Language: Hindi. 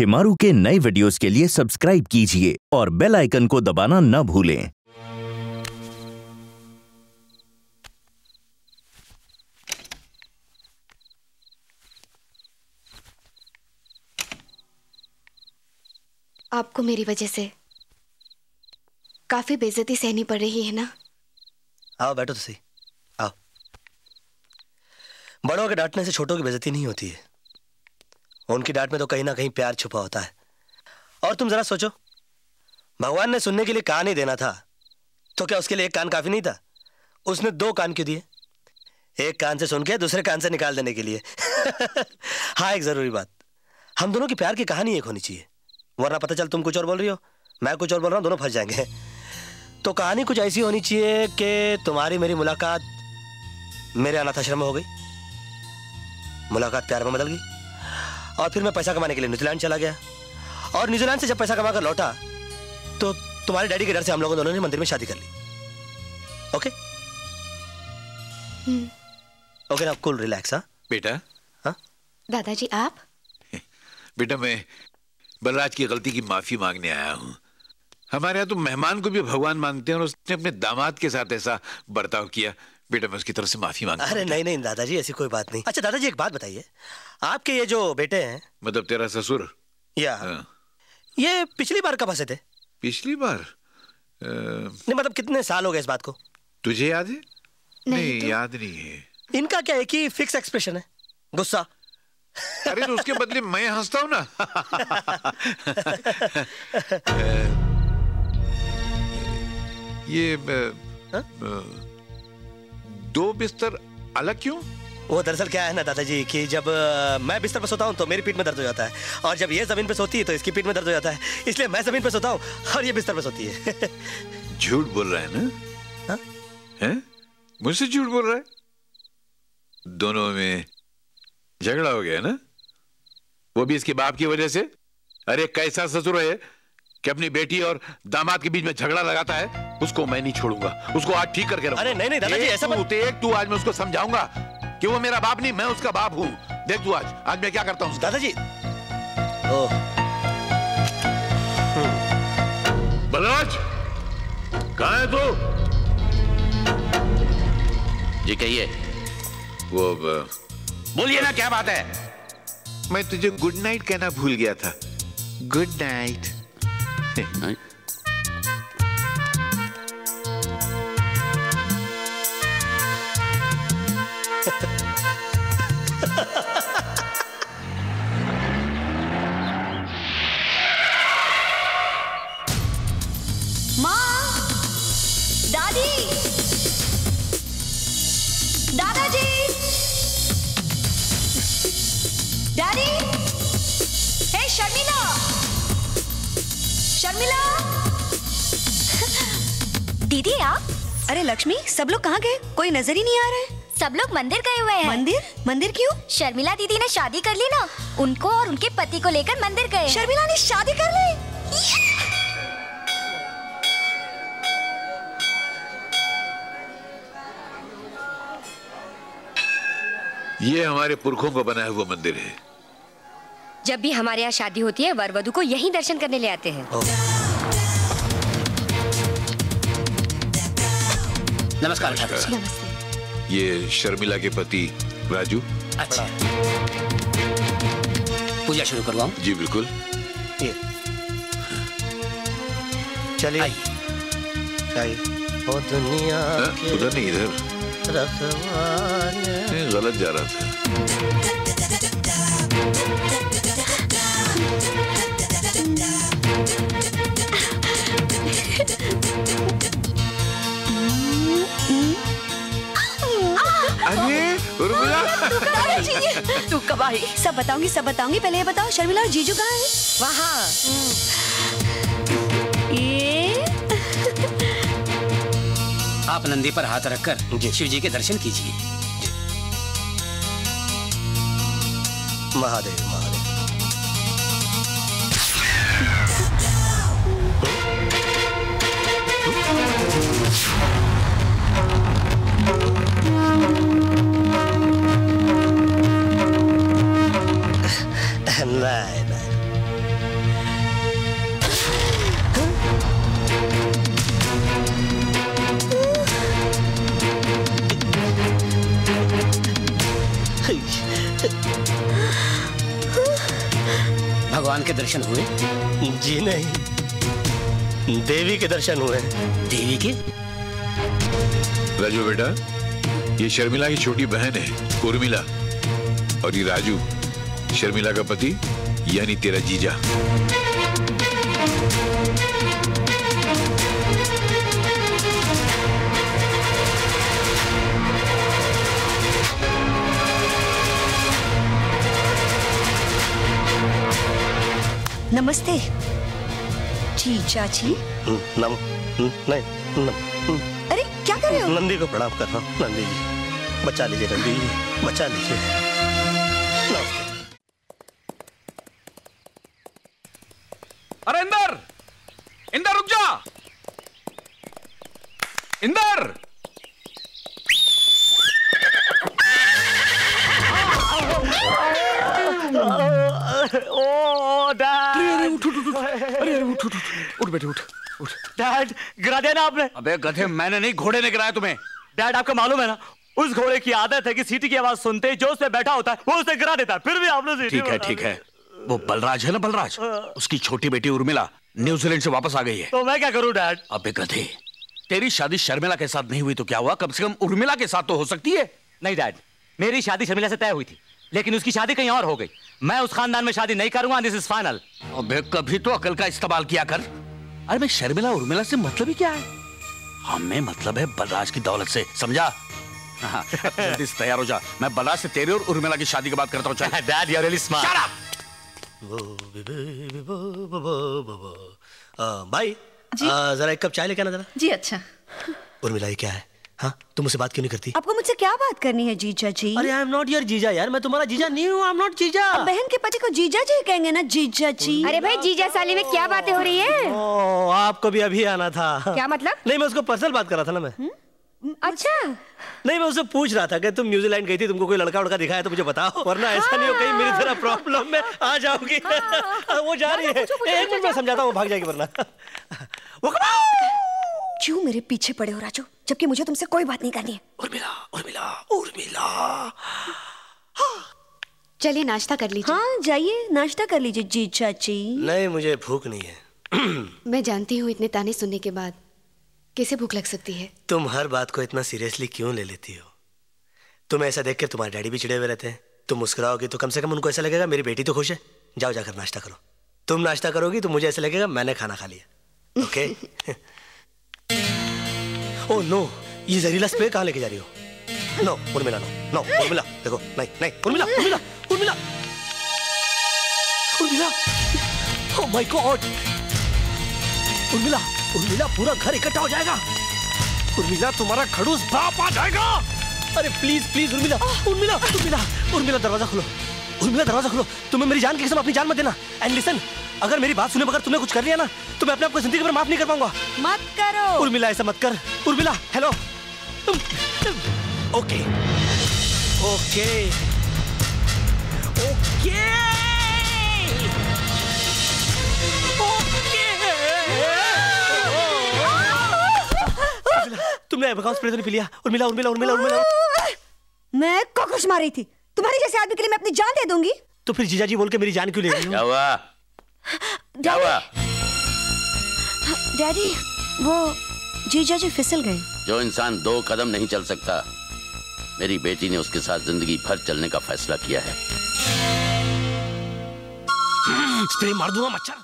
शिमारू के नए वीडियोस के लिए सब्सक्राइब कीजिए और बेल आइकन को दबाना न भूलें। आपको मेरी वजह से काफ़ी बेजती सहनी पड़ रही है ना? आओ बैठो तो सही। आओ। बड़ों के डांटने से छोटों की बेजती नहीं होती है। उनकी डांट में तो कहीं ना कहीं प्यार छुपा होता है। और तुम जरा सोचो, भगवान ने सुनने के लिए कान ही देना था तो क्या उसके लिए एक कान काफ़ी नहीं था? उसने दो कान क्यों दिए? एक कान से सुन के, दूसरे कान से निकाल देने के लिए। हाँ एक ज़रूरी बात। हम दोनों की प्यार की कहानी एक होनी चाहिए, वरना पता चल तुम कुछ और बोल रही हो, मैं कुछ और बोल रहा हूँ, दोनों फंस जाएँगे। तो कहानी कुछ ऐसी होनी चाहिए कि तुम्हारी मेरी मुलाकात मेरे अनाथ आश्रम में हो गई। मुलाकात प्यार में बदल गई। और फिर मैं पैसा कमाने के लिए न्यूजीलैंड चला गया। और न्यूजीलैंड से जब पैसा कमा कर लौटा तो तुम्हारे डैडी के डर से हम लोगों दोनों ने मंदिर में शादी कर ली। ओके? ओके ना कूल रिलैक्स हाँ? बेटा? दादाजी आप? बेटा मैं बलराज की गलती की माफ़ी मांगने आया हूँ। हमारे यहाँ तो मेहमान को भी भगवान मानते हैं और उसने अपने दामाद के साथ ऐसा बर्ताव किया। बेटा मैं उसकी तरफ़ से माफ़ी माँगता अरे नहीं नहीं दादाजी ऐसी कोई बात नहीं। अच्छा दादाजी एक बात बताइए। आपके ये जो बेटे हैं मतलब तेरा ससुर? या। हाँ, ये पिछली बार कब हंसे थे? पिछली बार? अ, नहीं मतलब कितने साल हो गए इस बात को? तुझे याद है? नहीं नहीं तो। याद नहीं है। इनका क्या एक ही फिक्स एक्सप्रेशन है? गुस्सा। अरे तो उसके बदले मैं हंसता हूँ ना? ये हाँ? दो बिस्तर अलग क्यों? वो दरअसल क्या है ना दादाजी कि जब मैं बिस्तर पर सोता हूँ तो मेरी पीठ में दर्द हो जाता है। और जब ये ज़मीन पे सोती है तो इसकी पीठ में दर्द हो जाता है। इसलिए मैं ज़मीन पे सोता हूँ और ये बिस्तर पर सोती है। झूठ बोल रहा है ना? हाँ? हैं? मुझसे झूठ बोल रहा है? दोनों में झगड़ा हो गया ना? वो भी इसके बाप की वजह से? अरे कैसा ससुर है? कि अपनी बेटी और दामाद के बीच में झगड़ा लगाता है उसको मैं नहीं छोड़ूँगा। उसको आज ठीक करके अरे नहीं, नहीं, दादाजी, ऐसा तू, मत- देख तू आज मैं उसको समझाऊँगा कि वो मेरा बाप नहीं मैं उसका बाप हूँ। देख तू आज आज मैं क्या करता हूँ दादाजी। बलराज कहा है तू? जी कहिए। वो बोलिए ना क्या बात है? मैं तुझे गुड नाइट कहना भूल गया था। गुड नाइट हैं? माँ शर्मिला! दीदी आप? अरे लक्ष्मी सब लोग कहाँ गए? कोई नज़र ही नहीं आ रहा है। सब लोग मंदिर गए हुए हैं। मंदिर? मंदिर क्यों? शर्मिला दीदी ने शादी कर ली ना उनको और उनके पति को लेकर मंदिर गए शर्मिला ने शादी कर ली? ये हमारे पुरखों का बनाया हुआ मंदिर है। जब भी हमारे यहाँ शादी होती है वर वधु को यही दर्शन करने ले आते हैं। नमस्कार नमस्ते। ये शर्मिला के पति राजू। अच्छा। पूजा शुरू करवाऊं? जी बिल्कुल। ये चलिए। आइए। आइए। ओ दुनिया हाँ, उधर नहीं इधर। गलत जा रहा था। अरे उर्मिला तू कब आई सब बताऊँगी सब बताऊँगी। पहले ये बताओ शर्मिला और जीजू कहाँ है? वहाँ। ये। आप नंदी पर हाथ रखकर। शिव जी के दर्शन कीजिए। महादेव महादेव। भगवान के दर्शन हुए? जी नहीं। देवी के दर्शन हुए। देवी के? राजू बेटा ये शर्मिला की छोटी बहन है उर्मिला। और ये राजू शर्मिला का पति यानी तेरा जीजा। नमस्ते। जी चाची। नम नहीं नम, अरे क्या कर रहे हो नंदी को प्रणाम कर रहा हूँ नंदी जी बचा लीजिए नंदी जी बचा लीजिए अरे इंदर इंदर रुक जा इंदर ओ डैड उठ उठ उठ अरे अरे उठ उठ उठ उठ बेटे उठ उठ डैड गिरा दिया ना आपने। अबे गधे मैंने नहीं घोड़े ने गिराया तुम्हें। डैड आपको मालूम है ना उस घोड़े की आदत है कि सीटी की आवाज़ सुनते ही जो उस बैठा होता है वो उसे गिरा देता है फिर भी आपने सीटी ठीक है ठीक है। वो बलराज है ना बलराज? उसकी छोटी बेटी उर्मिला न्यूजीलैंड से वापस आ गई है। तो मैं क्या करूँ डैड? अबे गधे तेरी शादी शर्मिला के साथ नहीं हुई तो क्या हुआ? कम से कम उर्मिला के साथ तो हो सकती है। नहीं डैड मेरी शादी शर्मिला से तय हुई थी लेकिन उसकी शादी कहीं और हो गई। मैं उस खानदान में शादी नहीं करूँगा दिस इज़ फाइनल अबे कभी तो अकल का इस्तेमाल किया कर। अरे मैं शर्मिला उर्मिला से मतलब ही क्या है? हमें मतलब है बलराज की दौलत से समझा? हाँ, जल्दी से तैयार हो जा। मैं बलराज से तेरे और उर्मिला की शादी की बात करता हूँ चल। Dad you are really smart Shut up! भाई आ, जरा एक कप चाय लेके आना जरा। जी अच्छा। उर्मिला ये क्या है? हाँ तुम मुझसे बात क्यों नहीं करती? आपको मुझसे क्या बात करनी है जीजा जी? अरे आई एम नॉट योर जीजा यार मैं तुम्हारा जीजा नहीं हूँ आई एम नॉट जीजा बहन के पति को जीजा जी कहेंगे ना जीजा जी। अरे भाई जीजा साली में क्या बातें हो रही है? ओ, आपको भी अभी आना था। क्या मतलब? नहीं मैं उसको पर्सनल बात कर रहा था ना मैं। अच्छा। नहीं मैं उससे पूछ रहा था कि तुम न्यूजीलैंड गई थी तुमको कोई लड़का उड़का दिखाया तो मुझे बताओ वरना ऐसा नहीं हो कहीं मेरी तरह प्रॉब्लम में आ जाओगी। वो जा रही है एक मिनट में समझाता हूँ भाग जाएगी वरना। वो क्यों मेरे पीछे पड़े हो राजू? जबकि मुझे तुमसे कोई बात नहीं करनी। है उर्मिला उर्मिला उर्मिला। चलिए नाश्ता कर लीजिए। हाँ जाइए नाश्ता कर लीजिए जी नहीं मुझे भूख नहीं है। मैं जानती हूँ इतने ताने सुनने के बाद कैसे भूख लग सकती है। तुम हर बात को इतना सीरियसली क्यों ले लेती हो? तुम्हें ऐसा देख कर तुम्हारे डैडी भी चिड़े हुए रहते हैं। तुम मुस्कुराओगी तो कम से कम उनको ऐसा लगेगा मेरी बेटी तो खुश है। जाओ जाकर नाश्ता करो। तुम नाश्ता करोगी तो मुझे ऐसा लगेगा मैंने खाना खा लिया। ओके? ओ नो ये जहरीला स्प्रे कहाँ लेके जा रही हो? No Urmila no no Urmila देखो, नहीं नहीं. Urmila Urmila Urmila Urmila oh my God Urmila Urmila पूरा घर इकट्ठा हो जाएगा. उर्मिला तुम्हारा खड़ूस बाप आ जाएगा. अरे प्लीज़ प्लीज़ उर्मिला उर्मिला उर्मिला उर्मिला दरवाज़ा खोलो. उर्मिला दरवाज़ा खोलो. तुम्हें मेरी जान की कसम अपनी जान मत देना. एंड लिसन अगर मेरी बात सुने बगैर तुमने कुछ कर लिया ना तो मैं अपने आप को ज़िंदगी भर माफ़ नहीं कर पाऊँगा। मत करो। उर्मिला ऐसा मत कर। Urmila hello okay okay okay तुमने एबकाउंट स्प्रे तो नहीं पी लिया? उर्मिला उर्मिला उर्मिला उर्मिला। मैं कॉकरोच मार रही थी। तुम्हारे जैसे आदमी के लिए मैं अपनी जान दे दूँगी। तो फिर जीजा जी बोल के मेरी जान क्यों ले रही हो? क्या हुआ? क्या हुआ डैडी वो जीजा जी फिसल गए जो इंसान दो कदम नहीं चल सकता मेरी बेटी ने उसके साथ ज़िंदगी भर चलने का फैसला किया है। स्प्रे मार दूँगा मच्छर।